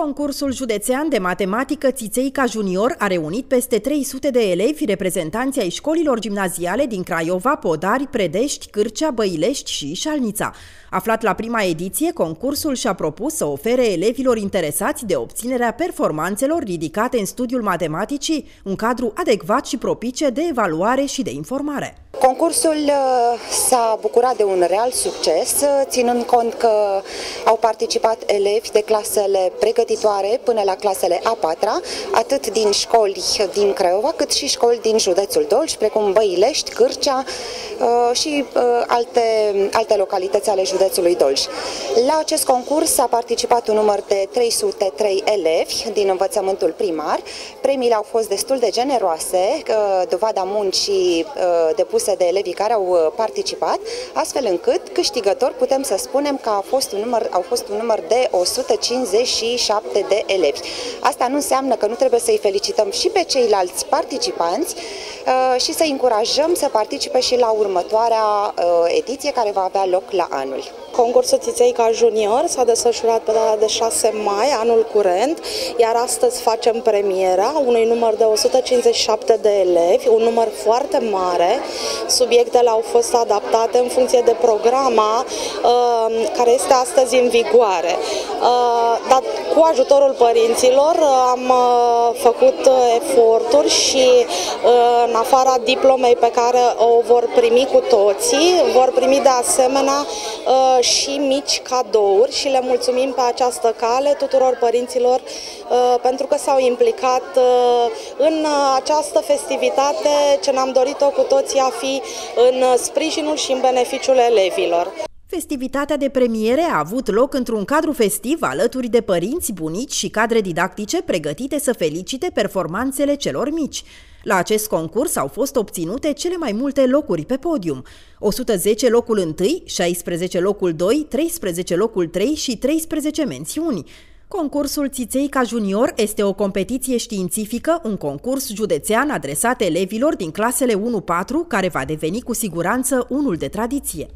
Concursul județean de matematică Țițeica Junior a reunit peste 300 de elevi reprezentanți ai școlilor gimnaziale din Craiova, Podari, Predești, Cârcea, Băilești și Șalnița. Aflat la prima ediție, concursul și-a propus să ofere elevilor interesați de obținerea performanțelor ridicate în studiul matematicii un cadru adecvat și propice de evaluare și de informare. Concursul uh, s-a bucurat de un real succes, uh, ținând cont că au participat elevi de clasele pregătitoare până la clasele a patra, atât din școli din Craiova, cât și școli din județul Dolj, precum Băilești, Cârcea uh, și alte, alte localități ale județului Dolj. La acest concurs a participat un număr de 303 elevi din învățământul primar. Premiile au fost destul de generoase, dovada muncii depuse de elevii care au uh, participat, astfel încât câștigător putem să spunem că a fost un număr, au fost un număr de 157 de elevi. Asta nu înseamnă că nu trebuie să-i felicităm și pe ceilalți participanți uh, și să-i încurajăm să participe și la următoarea uh, ediție care va avea loc la anul. Concursul Țițeica Junior s-a desfășurat pe data de 6 mai, anul curent, iar astăzi facem premiera unui număr de 157 de elevi, un număr foarte mare. Subiectele au fost adaptate în funcție de programa uh, care este astăzi în vigoare. Uh, dar cu ajutorul părinților uh, am uh, făcut uh, eforturi și uh, în afara diplomei pe care o vor primi cu toții, vor primi de asemenea uh, și mici cadouri și le mulțumim pe această cale tuturor părinților uh, pentru că s-au implicat uh, în această festivitate ce ne-am dorit-o cu toții a fi în sprijinul și în beneficiul elevilor. Festivitatea de premiere a avut loc într-un cadru festiv alături de părinți, bunici și cadre didactice pregătite să felicite performanțele celor mici. La acest concurs au fost obținute cele mai multe locuri pe podium. 110 locul 1, 16 locul 2, 13 locul 3 și 13 mențiuni. Concursul Țițeica Junior este o competiție științifică, un concurs județean adresat elevilor din clasele 1-4, care va deveni cu siguranță unul de tradiție.